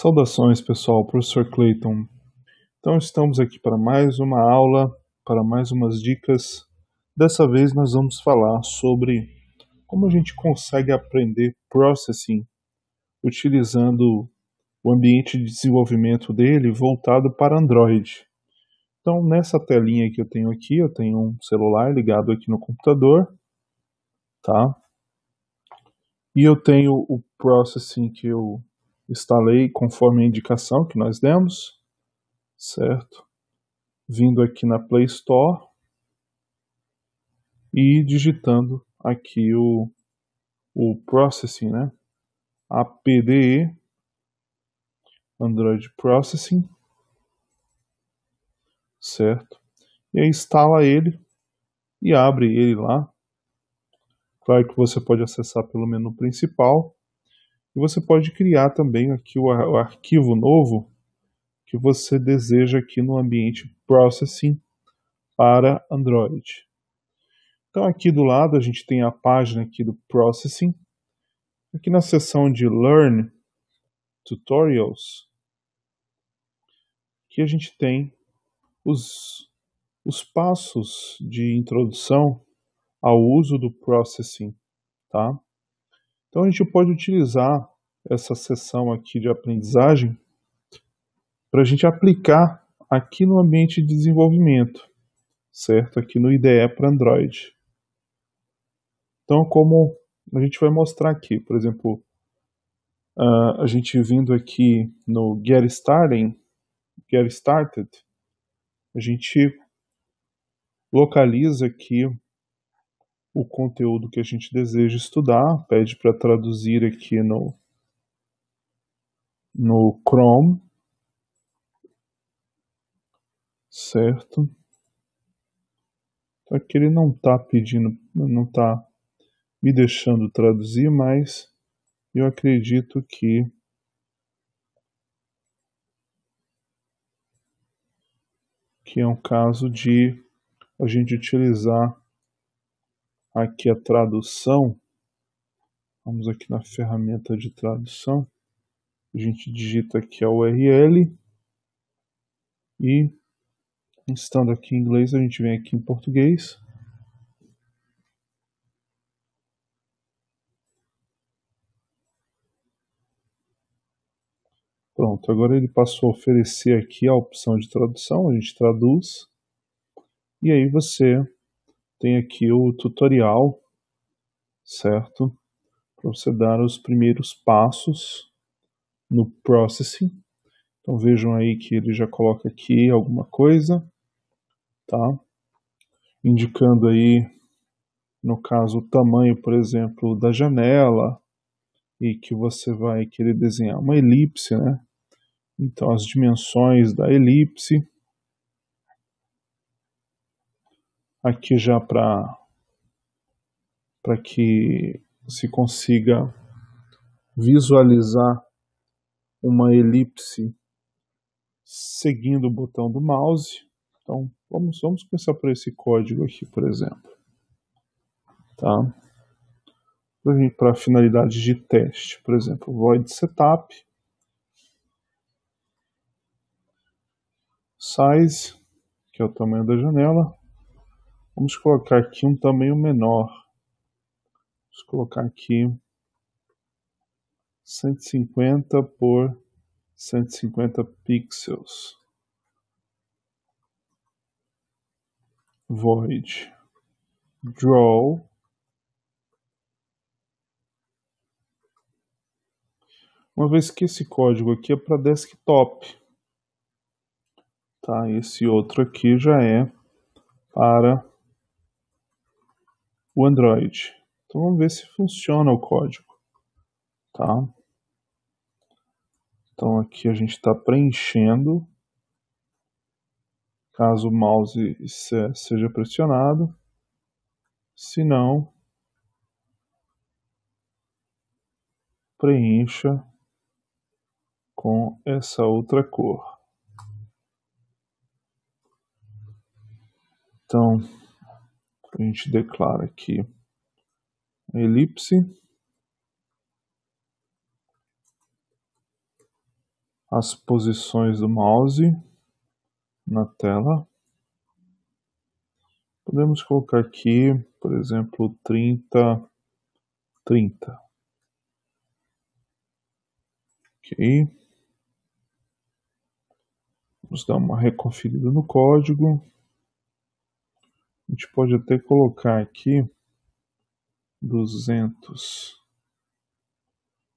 Saudações pessoal, professor Clayton. Então estamos aqui para mais uma aula, para mais umas dicas. Dessa vez nós vamos falar sobre como a gente consegue aprender processing utilizando o ambiente de desenvolvimento dele voltado para Android. Então nessa telinha que eu tenho aqui, eu tenho um celular ligado aqui no computador, tá? E eu tenho o processing que eu instalei conforme a indicação que nós demos, certo? Vindo aqui na Play Store e digitando aqui o, o processing, né? APDE, Android Processing, certo? E aí instala ele e abre ele lá. Claro que você pode acessar pelo menu principal e você pode criar também aqui o, arquivo novo que você deseja aqui no ambiente Processing para Android. Então aqui do lado a gente tem a página aqui do Processing. Aqui na seção de Learn Tutorials, que a gente tem os, os passos de introdução ao uso do Processing, tá? Então a gente pode utilizar essa sessão aqui de aprendizagem para a gente aplicar aqui no ambiente de desenvolvimento, certo? Aqui no IDE para Android. Então, como a gente vai mostrar aqui, por exemplo, a gente vindo aqui no Get Started, Get Started, a gente localiza aqui o conteúdo que a gente deseja estudar, pede para traduzir aqui no, no Chrome, certo? Aqui ele não está pedindo, não está me deixando traduzir, mas eu acredito que que é um caso de a gente utilizar aqui a tradução. Vamos aqui na ferramenta de tradução. A gente digita aqui a URL e estando aqui em inglês, a gente vem aqui em português. Pronto, agora ele passou a oferecer aqui a opção de tradução, a gente traduz. E aí você tem aqui o tutorial, certo? Para você dar os primeiros passos no processing. Então vejam aí que ele já coloca aqui alguma coisa, tá? Indicando aí, no caso, o tamanho, por exemplo, da janela e que você vai querer desenhar uma elipse, né? Então as dimensões da elipse aqui já para para que se consiga visualizar uma elipse seguindo o botão do mouse. Então, vamos, vamos começar por esse código aqui, por exemplo. Tá? Para finalidade de teste, por exemplo, void setup, size, que é o tamanho da janela, Vamos colocar aqui um tamanho menor. Vamos colocar aqui 150 por 150 pixels. Void draw Uma vez que esse código aqui é para desktop, tá? Esse outro aqui já é para o Android. Então vamos ver se funciona o código, tá? Então aqui a gente está preenchendo, caso o mouse seja pressionado, se não, preencha com essa outra cor. Então, a gente declara aqui elipse as posições do mouse na tela. Podemos colocar aqui, por exemplo, 30, 30. Ok. Vamos dar uma reconferida no código. A gente pode até colocar aqui 200.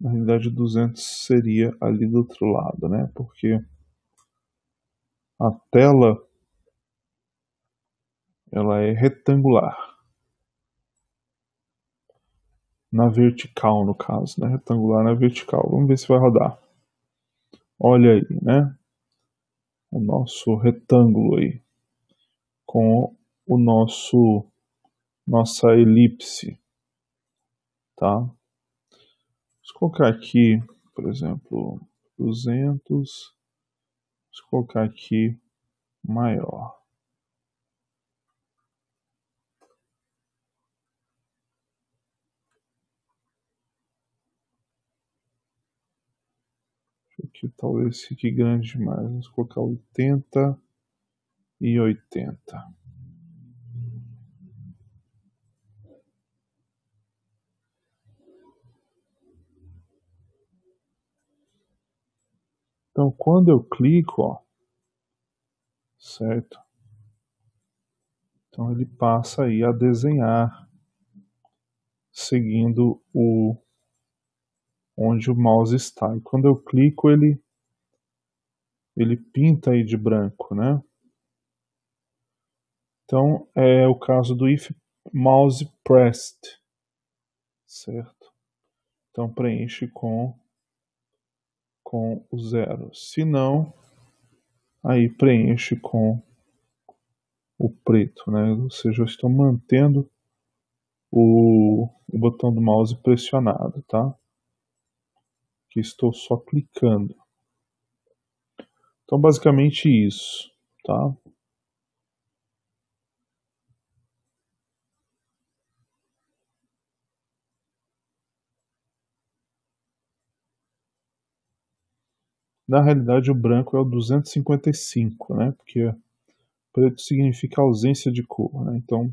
Na realidade, 200 seria ali do outro lado, né? Porque a tela ela é retangular. Na vertical, no caso, né? Retangular na vertical. Vamos ver se vai rodar. Olha aí, né? O nosso retângulo aí. Com o nosso nossa elipse, tá? Vamos colocar aqui, por exemplo, 200. Vamos colocar aqui maior. Aqui talvez fique grande demais. Vamos colocar 80 e 80. Então, quando eu clico, ó, certo? Então ele passa aí a desenhar seguindo o onde o mouse está. E quando eu clico, ele ele pinta aí de branco, né? Então é o caso do if mouse pressed, certo? Então preenche com com o zero. Se não, aí preenche com o preto, né? Ou seja, eu estou mantendo o, o botão do mouse pressionado, tá? Que estou só clicando. Então, basicamente isso, tá? Na realidade, o branco é o 255, né? Porque preto significa ausência de cor, né? Então,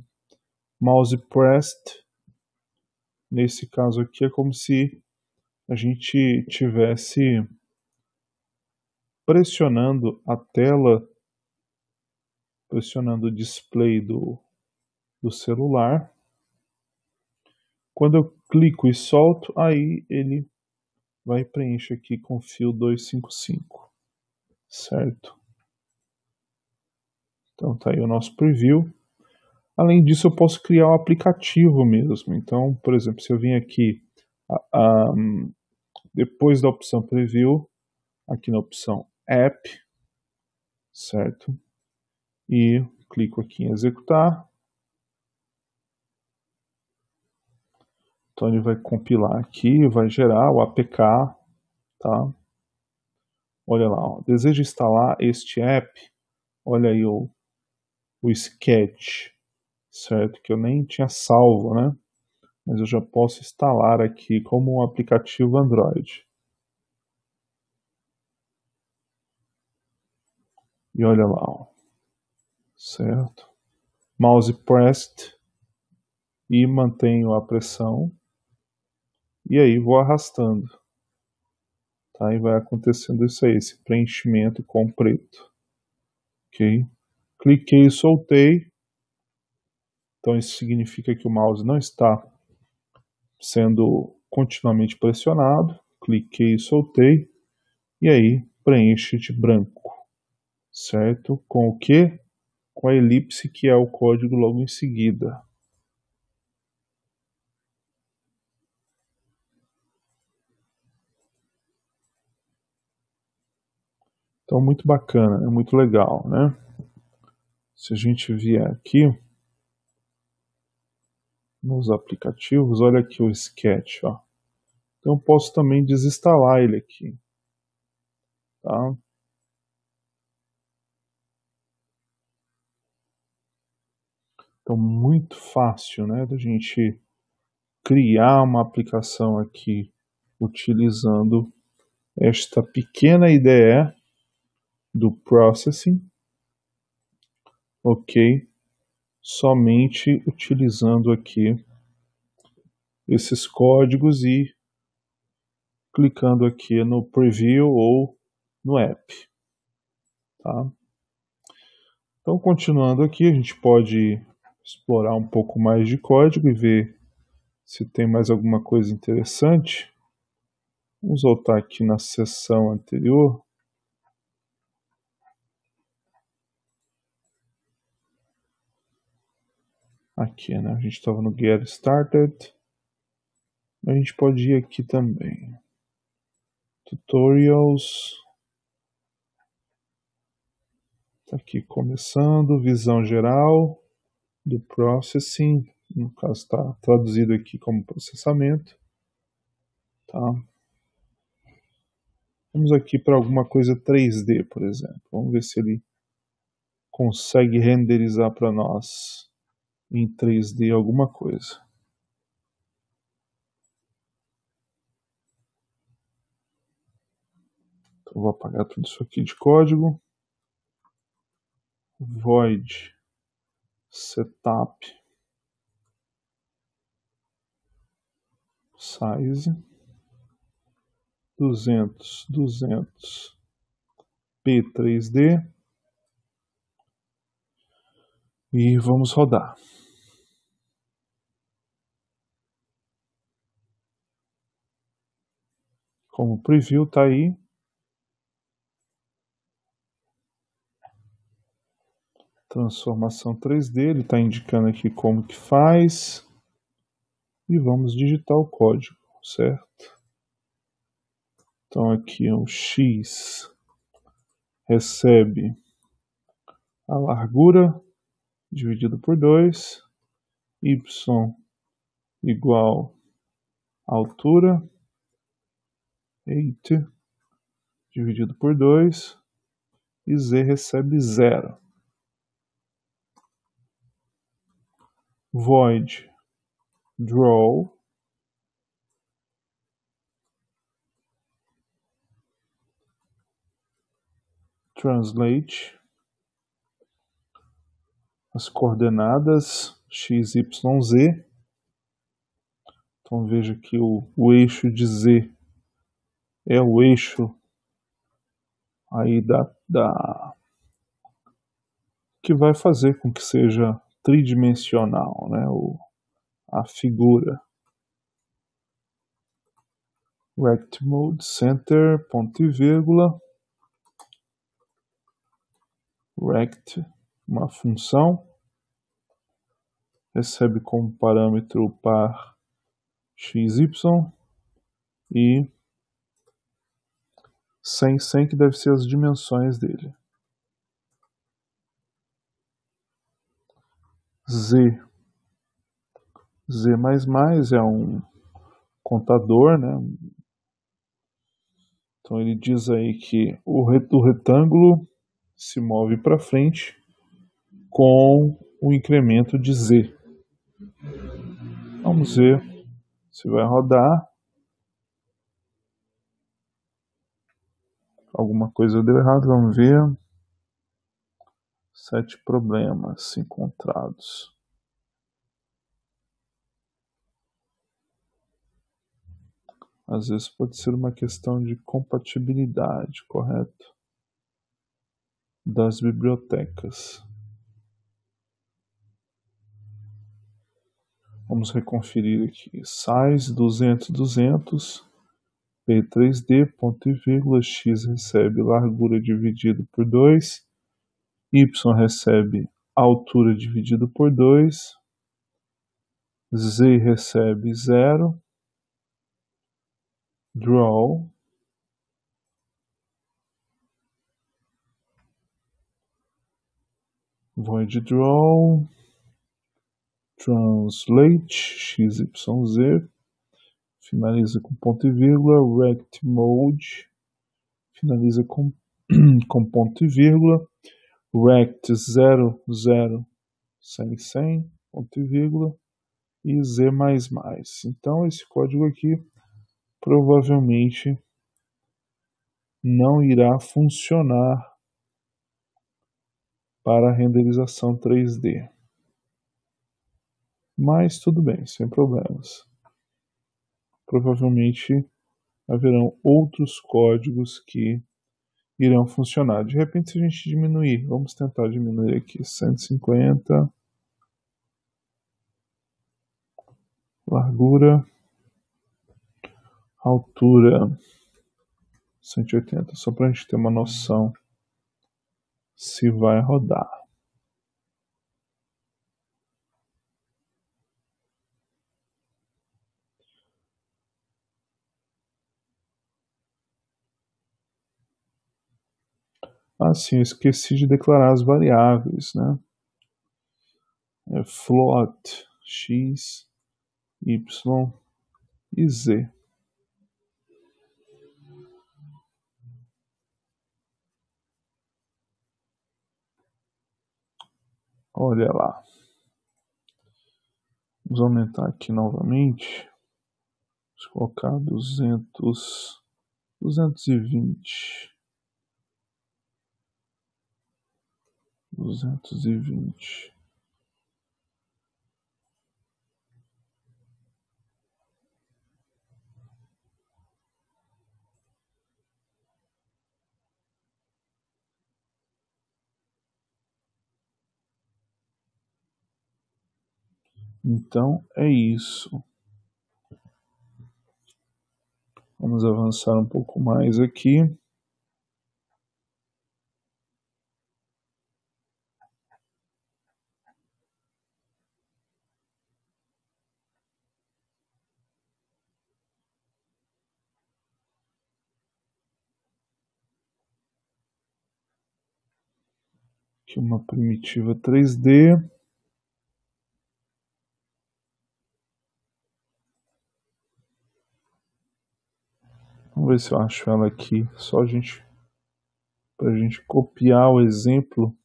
mouse pressed, nesse caso aqui, é como se a gente tivesse pressionando a tela, pressionando o display do, do celular. Quando eu clico e solto, aí ele vai preencher aqui com fio 255, certo? Então tá aí o nosso preview. Além disso, eu posso criar um aplicativo mesmo. Então, por exemplo, se eu vim aqui um, depois da opção preview, aqui na opção app, certo? E clico aqui em executar. Então ele vai compilar aqui, vai gerar o APK, tá? Olha lá, ó. deseja instalar este app, olha aí o, o sketch, certo? Que eu nem tinha salvo, né? Mas eu já posso instalar aqui como um aplicativo Android. E olha lá, ó. certo? Mouse pressed e mantenho a pressão e aí vou arrastando. Tá? E vai acontecendo isso aí, esse preenchimento com preto. Ok? Cliquei e soltei. Então isso significa que o mouse não está sendo continuamente pressionado. Cliquei e soltei. E aí preenche de branco. Certo? Com o que? Com a elipse que é o código logo em seguida. Então, muito bacana, é muito legal, né? Se a gente vier aqui nos aplicativos, olha aqui o Sketch, ó. Então, posso também desinstalar ele aqui, tá? Então, muito fácil, né, da gente criar uma aplicação aqui utilizando esta pequena IDE do processing, ok, somente utilizando aqui esses códigos e clicando aqui no preview ou no app, tá? Então, continuando aqui, a gente pode explorar um pouco mais de código e ver se tem mais alguma coisa interessante. Vamos voltar aqui na sessão anterior. Aqui, né? A gente estava no Get Started. A gente pode ir aqui também. Tutorials. Tá aqui começando, visão geral do processing. No caso está traduzido aqui como processamento. Tá? Vamos aqui para alguma coisa 3D, por exemplo. Vamos ver se ele consegue renderizar para nós em 3D alguma coisa. Então, vou apagar tudo isso aqui de código. Void setup size duzentos duzentos P3D e vamos rodar. Como preview está aí. Transformação 3D, ele está indicando aqui como que faz. E vamos digitar o código, certo? Então aqui o x recebe a largura dividido por 2, y igual a altura, 8 dividido por 2, e z recebe 0. Void. Draw. Translate. As coordenadas. X, y, z. Então veja que o, o eixo de z é o eixo aí da, da que vai fazer com que seja tridimensional, né? O, a figura. Rect mode center ponto e vírgula rect uma função, recebe como parâmetro par xy e 100, 100 que deve ser as dimensões dele. Z. Z++ é um contador, né? Então ele diz aí que o retângulo se move para frente com o incremento de Z. Vamos ver se vai rodar. Alguma coisa deu errado, vamos ver. Sete problemas encontrados. Às vezes pode ser uma questão de compatibilidade, correto? Das bibliotecas. Vamos reconferir aqui. Size 200, 200. P3D, ponto e vírgula, x recebe largura dividido por 2, y recebe altura dividido por 2, z recebe 0, draw, void draw, translate xyz, finaliza com ponto e vírgula, rect mode, finaliza com, com ponto e vírgula, rect 0, 0, 100, 100, ponto e vírgula, e z++. Então esse código aqui provavelmente não irá funcionar para a renderização 3D. Mas tudo bem, sem problemas. Provavelmente haverão outros códigos que irão funcionar. De repente, se a gente diminuir, vamos tentar diminuir aqui 150, largura, altura 180, só para a gente ter uma noção se vai rodar. Ah, sim, eu esqueci de declarar as variáveis, né? É float x, y e z. Olha lá. Vamos aumentar aqui novamente. Colocar duzentos, duzentos e vinte, duzentos e vinte. Então é isso. Vamos avançar um pouco mais aqui. Aqui uma primitiva 3D. Vamos ver se eu acho ela aqui. Só a gente para a gente copiar o exemplo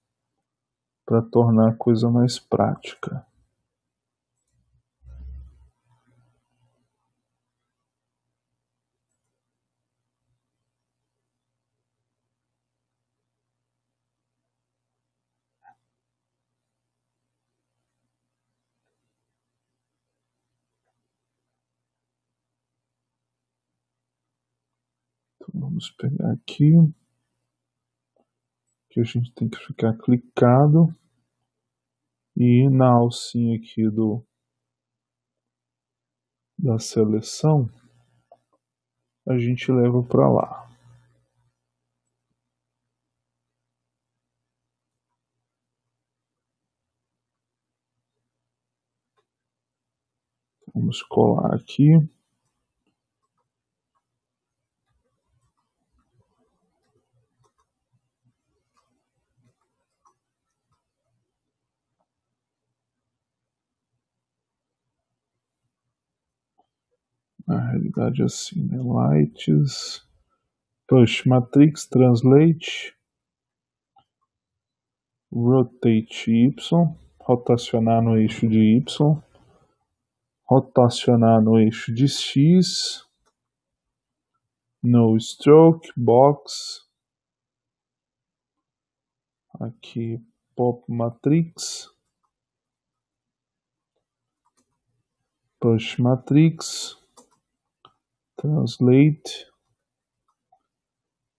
para tornar a coisa mais prática. Vamos pegar aqui. Que a gente tem que ficar clicado. E na alcinha aqui do da seleção, a gente leva para lá. Vamos colar aqui. Na realidade assim, né? Lights, push matrix translate, rotate y, rotacionar no eixo de y, rotacionar no eixo de x, no stroke box, aqui pop matrix, push matrix, Translate.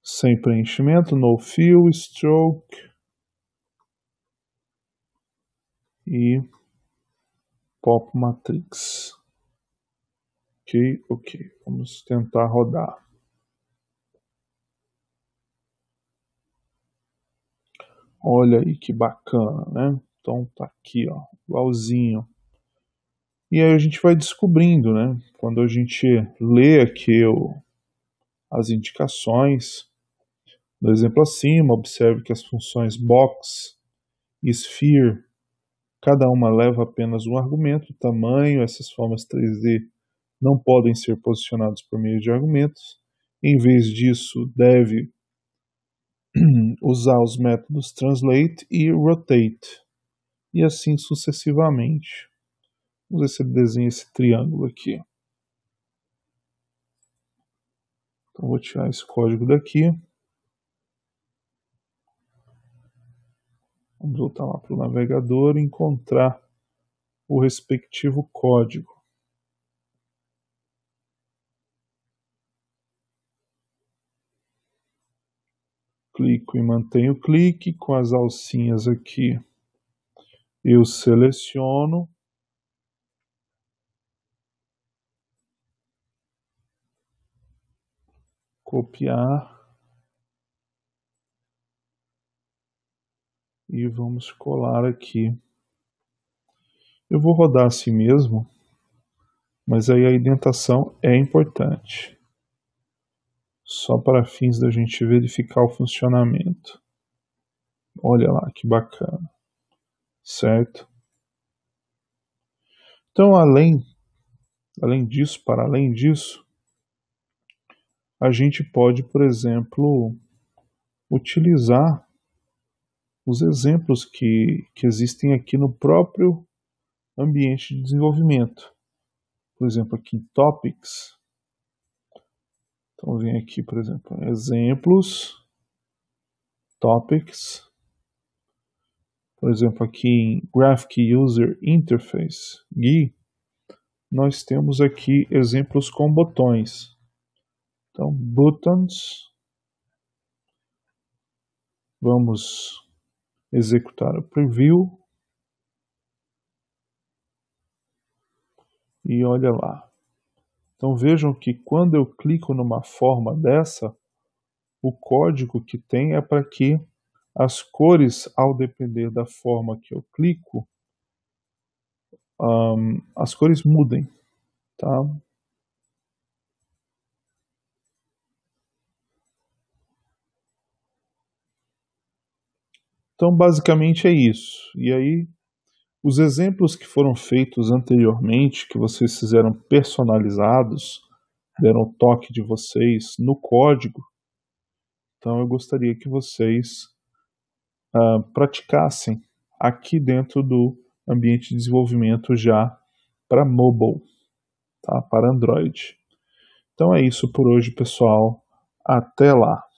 Sem preenchimento, no fill, stroke. E pop matrix. Ok, ok. Vamos tentar rodar. Olha aí que bacana, né? Então tá aqui, ó, igualzinho. E aí a gente vai descobrindo, né? Quando a gente lê aqui o, as indicações, no exemplo acima, observe que as funções box e sphere, cada uma leva apenas um argumento, tamanho, essas formas 3D não podem ser posicionadas por meio de argumentos. Em vez disso, deve usar os métodos translate e rotate, e assim sucessivamente. Vamos ver se ele desenha esse triângulo aqui. Então vou tirar esse código daqui. Vamos voltar lá para o navegador e encontrar o respectivo código. Clico e mantenho o clique. Com as alcinhas aqui, eu seleciono copiar e vamos colar aqui. Eu vou rodar assim mesmo, mas aí a indentação é importante. Só para fins da gente verificar o funcionamento. Olha lá que bacana. Certo? Então, além, além disso, para além disso, a gente pode, por exemplo, utilizar os exemplos que, que existem aqui no próprio ambiente de desenvolvimento. Por exemplo, aqui em Topics. Então, vem aqui, por exemplo, exemplos, Topics. Por exemplo, aqui em Graphic User Interface, GUI, nós temos aqui exemplos com botões. Então, buttons. Vamos executar o preview. E olha lá. Então vejam que quando eu clico numa forma dessa, o código que tem é para que as cores, ao depender da forma que eu clico, um, as cores mudem. Tá? Então, basicamente é isso. E aí, os exemplos que foram feitos anteriormente, que vocês fizeram personalizados, deram o toque de vocês no código. Então, eu gostaria que vocês uh, praticassem aqui dentro do ambiente de desenvolvimento já para mobile, tá? para Android. Então é isso por hoje, pessoal. Até lá!